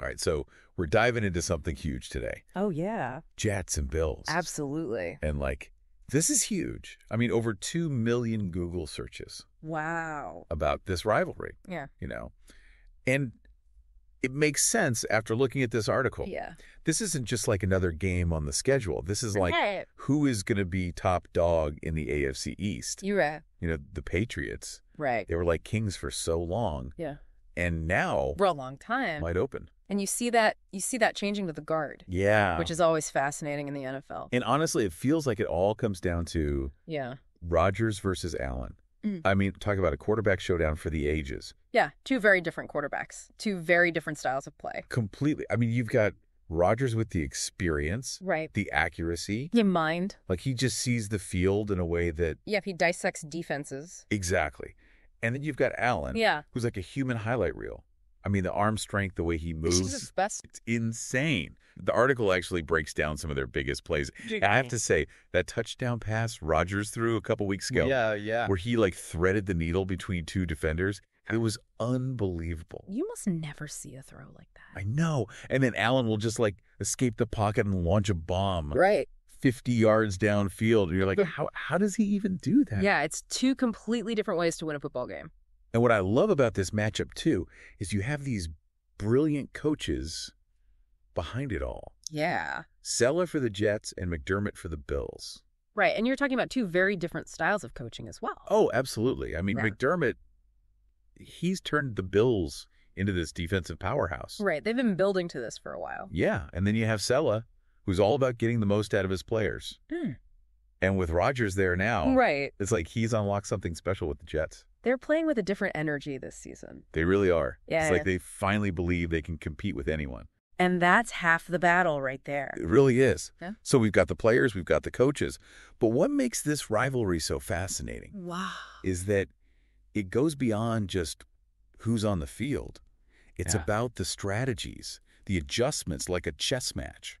All right, so we're diving into something huge today. Oh, yeah. Jets and Bills. Absolutely. And like, this is huge. I mean, over 2 million Google searches Wow. about this rivalry, Yeah. you know. And it makes sense after looking at this article. Yeah. This isn't just like another game on the schedule. This is like Right. who is going to be top dog in the AFC East? You're right. You know, the Patriots. Right. They were like kings for so long, Yeah. And now For a long time. wide open. And you see that you see that changing to the guard, Yeah. which is always fascinating in the NFL. and honestly, it feels like it all comes down to Yeah. Rodgers versus Allen. Mm. I mean, talk about a quarterback showdown for the ages. Yeah. Two very different quarterbacks. Two very different styles of play. Completely. I mean, you've got Rodgers with the experience, Right. the accuracy. You mind? Like he just sees the field in a way that Yeah, if he dissects defenses. exactly. And then you've got Allen, Yeah. who's like a human highlight reel. I mean, the arm strength, the way he This his moves, best. it's insane. The article actually breaks down some of their biggest plays. And I have to say, that touchdown pass Rodgers threw a couple weeks ago, Yeah, yeah. where he like threaded the needle between two defenders, it was unbelievable. You must never see a throw like that. I know. And then Allen will just like escape the pocket and launch a bomb Right. 50 yards downfield. And you're like, how, how does he even do that? Yeah, it's two completely different ways to win a football game. And what I love about this matchup, too, is you have these brilliant coaches behind it all. Yeah. Saleh for the Jets and McDermott for the Bills. Right. And you're talking about two very different styles of coaching as well. Oh, absolutely. I mean, Yeah. McDermott, he's turned the Bills into this defensive powerhouse. Right. They've been building to this for a while. Yeah. And then you have Saleh, who's all about getting the most out of his players. Hmm. And with Rodgers there now, Right. it's like he's unlocked something special with the Jets. They're playing with a different energy this season. They really are. Yeah. It's like they finally believe they can compete with anyone. And that's half the battle right there. It really is. Yeah. So we've got the players, we've got the coaches. But what makes this rivalry so fascinating Wow. is that it goes beyond just who's on the field. It's Yeah. about the strategies, the adjustments like a chess match.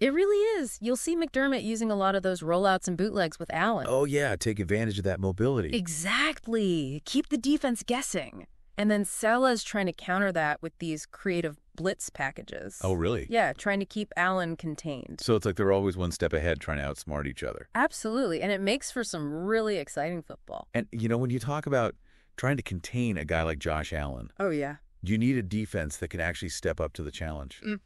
It really is. You'll see McDermott using a lot of those rollouts and bootlegs with Allen. Oh, yeah, take advantage of that mobility. Exactly. Keep the defense guessing. And then Saleh's trying to counter that with these creative blitz packages. Oh, really? Yeah, trying to keep Allen contained. So it's like they're always one step ahead trying to outsmart each other. Absolutely. And it makes for some really exciting football. And, you know, when you talk about trying to contain a guy like Josh Allen, Oh, yeah. you need a defense that can actually step up to the challenge. Mm.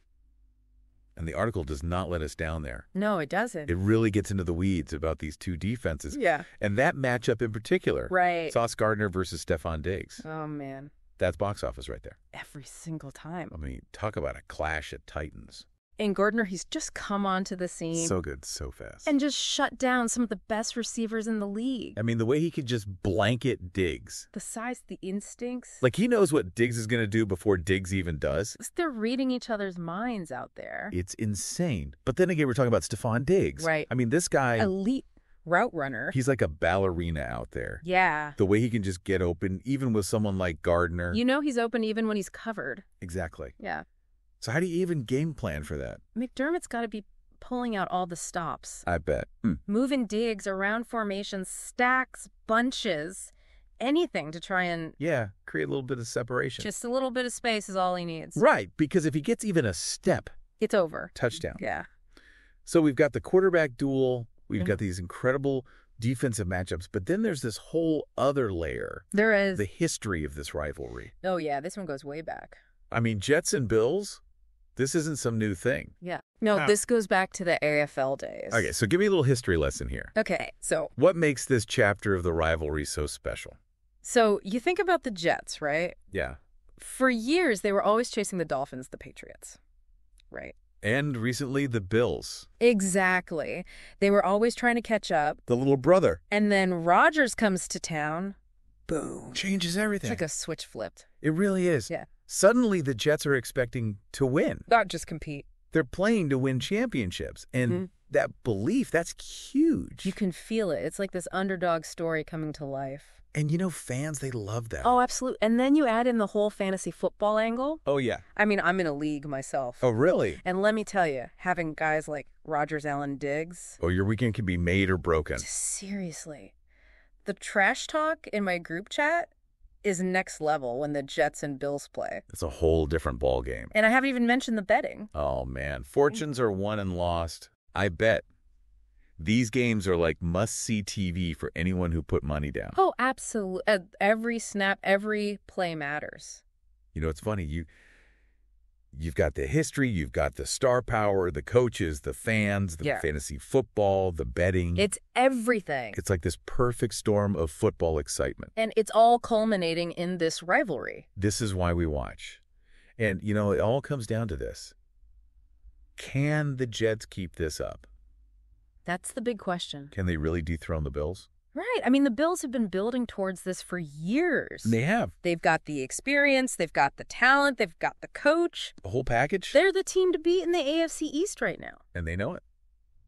And the article does not let us down there. No, it doesn't. It really gets into the weeds about these two defenses. yeah. And that matchup in particular, Right. Sauce Gardner versus Stefon Diggs, Oh, man. that's box office right there. Every single time. I mean, talk about a clash at Titans. And Gardner, he's just come onto the scene So good, so fast. and just shut down some of the best receivers in the league. I mean, the way he could just blanket Diggs. The size, the instincts. Like, he knows what Diggs is going to do before Diggs even does. they're reading each other's minds out there. It's insane. But then again, we're talking about Stefon Diggs. Right. I mean, this guy, Elite route runner. he's like a ballerina out there. yeah. The way he can just get open, even with someone like Gardner. You know he's open even when he's covered. exactly. Yeah. So, how do you even game plan for that? McDermott's got to be pulling out all the stops, I bet. Hmm. moving Diggs around formations, stacks, bunches, anything to try and Yeah, create a little bit of separation. just a little bit of space is all he needs. right, because if he gets even a step, It's over. touchdown. Yeah. So we've got the quarterback duel, we've Yeah. got these incredible defensive matchups, but then there's this whole other layer, There is. the history of this rivalry. oh, yeah. This one goes way back. I mean, Jets and Bills, this isn't some new thing. Yeah. No, How- this goes back to the AFL days. Okay, so give me a little history lesson here. Okay. So, What makes this chapter of the rivalry so special? so you think about the Jets, right? Yeah. For years, they were always chasing the Dolphins, the Patriots. Right. And recently, the Bills, Exactly. They were always trying to catch up. the little brother, And then Rodgers comes to town. Boom. changes everything. It's everything. like a switch flipped. it really is. Yeah. Suddenly, the Jets are expecting to win. Not just compete. They're playing to win championships. And Mhm. that belief, that's huge. You can feel it. It's like this underdog story coming to life. and you know, fans, they love that. Oh, absolutely. And then you add in the whole fantasy football angle. Oh, yeah. I mean, I'm in a league myself. Oh, really? And let me tell you, having guys like Rodgers Allen Diggs, Oh, your weekend can be made or broken. seriously, the trash talk in my group chat is next level when the Jets and Bills play. It's a whole different ball game. And I haven't even mentioned the betting. Oh man, fortunes are won and lost. I bet these games are like must-see TV for anyone who put money down. Oh, absolutely. Uh, every snap, every play matters. You know, it's funny. You you've got the history, you've got the star power, the coaches, the fans, the Yeah. fantasy football, the betting. It's everything. it's like this perfect storm of football excitement. And it's all culminating in this rivalry. This is why we watch. And you know, it all comes down to this. Can the Jets keep this up? That's the big question. Can they really dethrone the Bills? Right. I mean, the Bills have been building towards this for years. They have They've got the experience, they've got the talent, they've got the coach. the whole package, They're the team to beat in the AFC East right now. and they know it.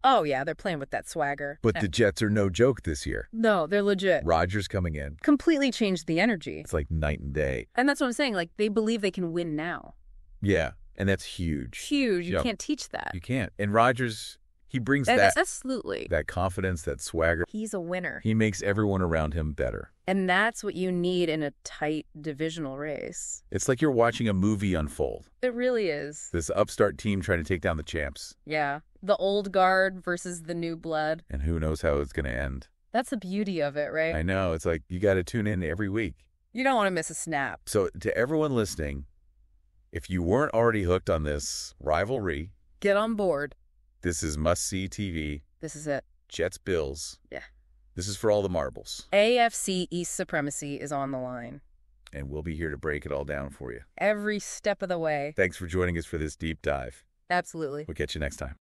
Oh, yeah, they're playing with that swagger. But the Jets are no joke this year. No, they're legit. Rodgers coming in. Completely changed the energy. It's like night and day. And that's what I'm saying. Like, they believe they can win now. Yeah, and that's huge. Huge. You Yep. can't teach that. You can't. And Rodgers, he brings That- that Absolutely. that confidence, that swagger. He's a winner. He makes everyone around him better. And that's what you need in a tight divisional race. It's like you're watching a movie unfold. It really is. This upstart team trying to take down the champs, Yeah. The old guard versus the new blood. and who knows how it's going to end. That's the beauty of it, right? I know. It's like you got to tune in every week. You don't want to miss a snap. So, to everyone listening, if you weren't already hooked on this rivalry, Get on board. This is must see TV. This is it. Jets Bills. Yeah. This is for all the marbles. AFC East supremacy is on the line. And we'll be here to break it all down for you. Every step of the way. Thanks for joining us for this deep dive. Absolutely. We'll catch you next time.